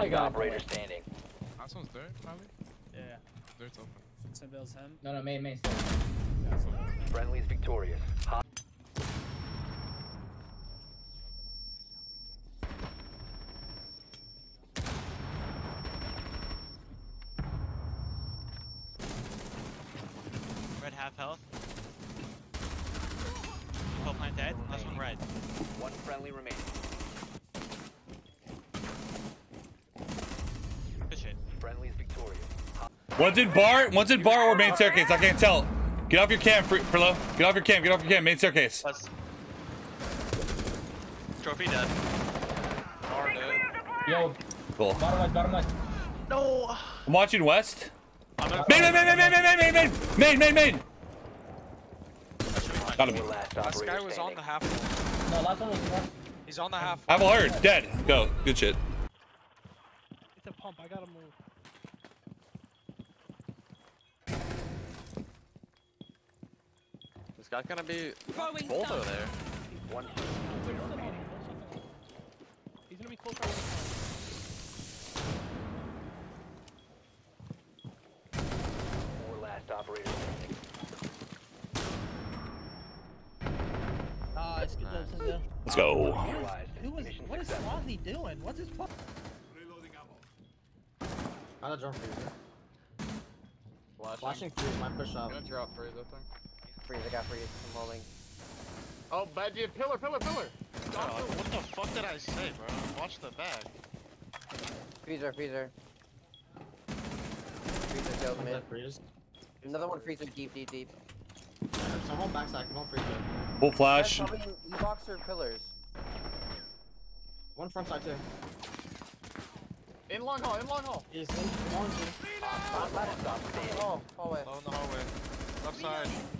my Last God. operator standing. Last one's dirt, probably. Yeah. Dirt's open. Symbil's him. No, no, main, main. Yeah, Symbil's. Friendly's victorious. Hot Red half health. Top plant dead. Last one red. one friendly remaining. Good shit. Friendly's victorious. One's in bar, one's in bar or main staircase. I can't tell. Get off your cam, Fr- Frillo. Get off your cam. Get off your cam. Main staircase. Plus. Trophy dead. Bar dead. Yo, Cool. bottom left, bottom left. No. I'm watching west. I'm. Main, main, main, main, main, main, main, main, main, main, main, main. That should be fine. Got him. Four This guy was on the half. No, last one was one. He's on the half. I've heard. Dead. Go. Good shit. It's a pump. I gotta move. This guy's gonna be both over there. One He's gonna be close right now. four last operator standing. Ah, it's good. Nice. Symbol. Let's go. Neutralized. Who was? Mission What is successful. Swazi doing? What's his plan? I'll jump freezer. Flashing. Flashing freeze, might push up. Gonna drop freeze, I think. Freeze, I got freeze. I'm holding. Oh, bad dude. Pillar, pillar, pillar. God, what the fuck did I say, bro? Watch the bag. Freezer, freezer. Freezer killed me. freeze. Another one freezer deep, deep, deep. Someone backside, come on freezer. Full flash. That's probably in E-box or pillars. One front side too. In long hall, in long hall. He's in one two. Last stop standing. Oh, hallway. Low in the hallway. Left side. Going towards your mirror. Friendly's Uh, victorious. Good shit. Hostile- One on four remaining.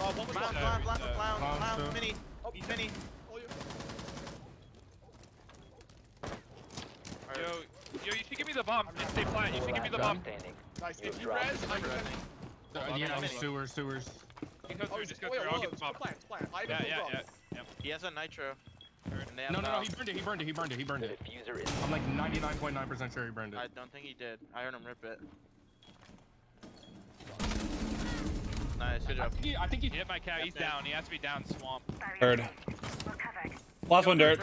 Uh, one was Clown, long. clown, clown, clown, clown clown, mini. Oh, He's mini. Oh, you. Yo, yo, you should give me the bomb. Just stay flat. You should give me the stop bomb. standing. Nice. You If you dropped res, it. I'm gonna. Uh, yeah, sewers, sewers. You go Oh, through, just go through. I'll get the bomb. Plant, plant. I Yeah, have yeah, no yeah. bomb. He has a nitro. And they have No, no, no, he burned it, he burned it, he burned it, he burned it, he burned The it. diffuser is I'm like 99.9% sure he burned it. I don't think he did. I heard him rip it. Nice, good I job. think he, I think he, He hit my cow. He's down. He has to be down swamp. Heard. Last one, dirt.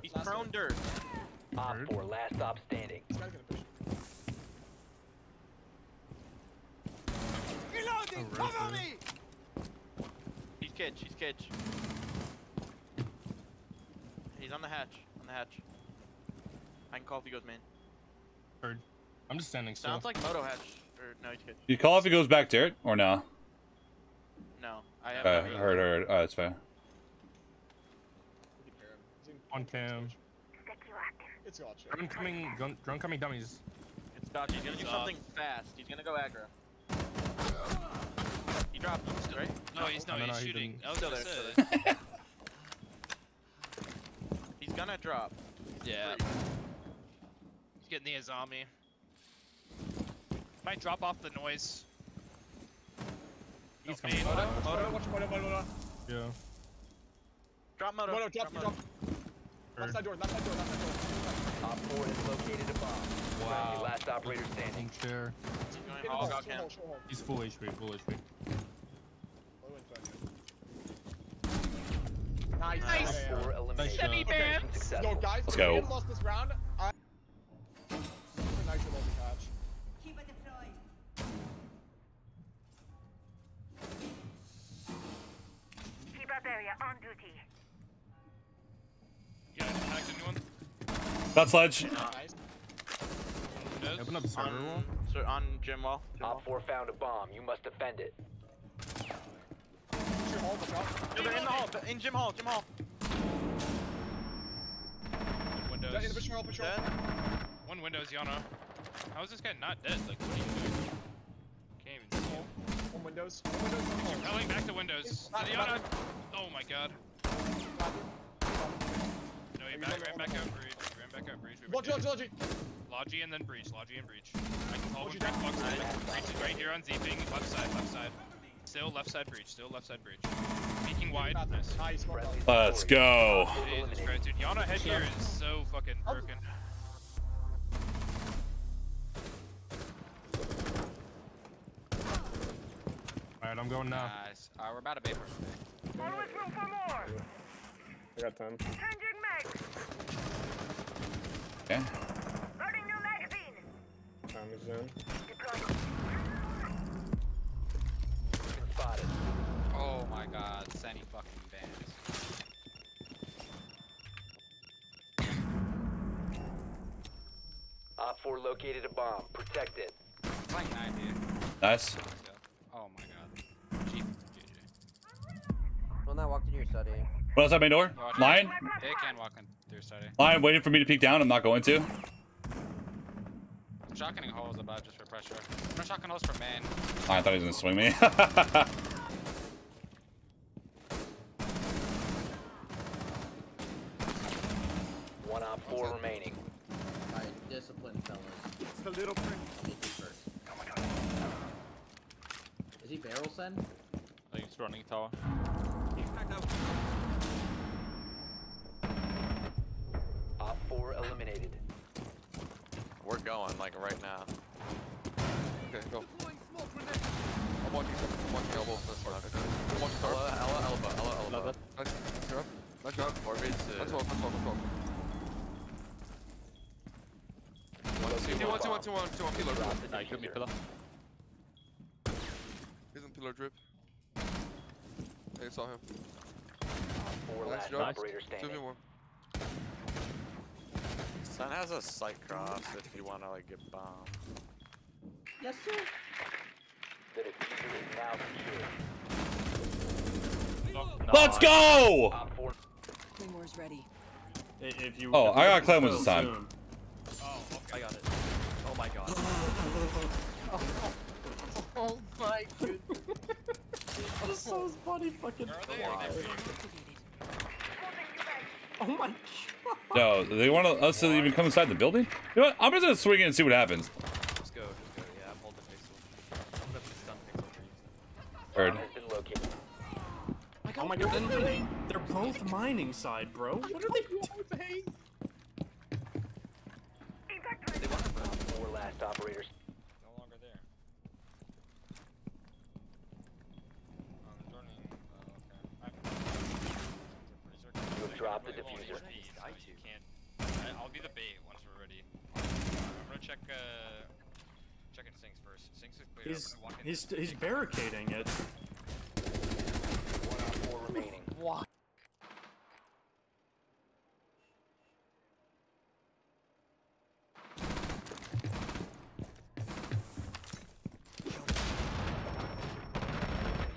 He's Last prone dirt. Op Heard. 4 last stop standing. This guy's gonna push. Oh, really? He's kitch, he's kitch. He's on the hatch, on the hatch. I can call if he goes main. Heard. I'm just standing still. Sounds like moto hatch. Or no, he's kitch. You call if he goes back dirt or no? No, I have. Uh, no heard, heard. Oh, that's fair. On cam. It's gotcha. Drone coming, gun, drone coming dummies. It's dodgy. He's gonna do something fast. He's gonna go aggro. He dropped, him, right? No, he's not. no, no, he's he shooting. didn't. I was Still there, He's gonna drop. Yeah. He's getting the Azami. Might drop off the noise. He's No, coming. main. Moto, moto, watch moto, moto, moto. Yeah. Drop moto. Moto, drop, drop. Left side door, left side door, left side door. Op 4 has located a bomb. Wow. last operator standing. Chair. He's going Hit hall, him, got show cam. hole, show hole. He's full HP, full HP. Low. Nice. Nice. Yeah, yeah, yeah. 4 eliminated. Semi Mission Yo, guys, Let's go. we lost this round, You guys hacked a new one? Got sledge. Nice. Open up server wall. On, so on gym wall. Gym. Op 4 found a bomb. You must defend it. Shoot hole, watch they're in the hall. In gym hall. Gym hall. Windows. windows. In the patrol, patrol. Dead. One windows, Iana. How is this guy not dead? Like, what are you doing? Can't even see him. One windows. One windows. One He's home. repelling back to windows. Back- To back- Iana. Oh my god. No, he back, ran back out breach. Ran back out breach. We were Logi, good. logi, logi. Logi and then breach. Logi and breach. I can call Logi one breach box. Breach is right here on Zeeping. Left side, left side. Still left side breach. Still left side breach. Peeking wide. Nice. Nice, well done. Friendly's Let's go. Jesus. Christ, dude. Iana head here is so fucking broken. Alright, I'm going now. Nice. Alright, we're about to vapor. I got 10. Okay. Time is in. Been spotted. Oh my god, Senny fucking bands. Op 4 located a bomb. Protect it. Playing 90. Nice. Let's go. Oh my god. Chief, GG. One that walked in your study. What else? Main door. Watch Lion. It can walk in through study. Lion waiting for me to peek down. I'm not going to. I'm shotgunning holes about just for pressure. I'm gonna shotgun holes for main. I thought he was gonna swing me. One Op 4 remaining. Alright, discipline, fellas. It's the little print. Need you first. Is he barrel send? Oh, I think it's running tower. Op 4 eliminated. We're going like right now. Okay, go. I'm watching, I'm watching elbow. That's fine. I'm watching Ella, car. Ella, elbow, Ella, elbow. Nice. Nice job. Nice job. Four beats to. Let's walk, let's walk, let's walk. One, two, Two, one, one, two, one, two, one, two, one, pillar. Drop the Alright, give me pillar. He's in pillar drip. Hey, saw him. Four Nice last job. operator Two standing. v one. Sun has a sight cross if you wanna like get bombed. Yes, sir. The diffuser is now secured. Let's go. Claymore's ready. If you, Oh, I got Clemens this time. Oh, okay. I got it. Oh my god. Oh, oh. My goodness. This so funny fucking Where are they? Are they being- Oh my god. No, they want us to even come inside the building. You know what? I'm just gonna swing in and see what happens. Just go, just go. Yeah, hold the pixel. Hold up the stun pixel trees. Heard. has been located. Oh my god. They're, they're both mining side, bro. What are they doing? Op 4 last operators. No longer there. Oh, they're running. Oh, okay. You have dropped the diffuser. I can't. I, I'll be the bait once we're ready. I'm gonna check. Uh, checking sinks first. Sinks is clear. He's I'm gonna walk in. he's he's barricading it. One Op 4 remaining.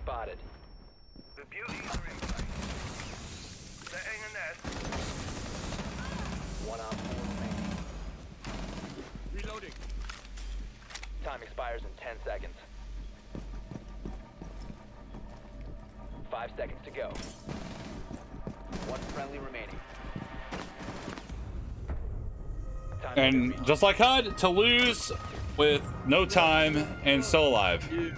Spotted. One Op 4 remaining. Reloading. Time expires in 10 seconds. Five seconds to go. One friendly remaining. Time And just like HUD, to lose with no time and still alive. Yeah.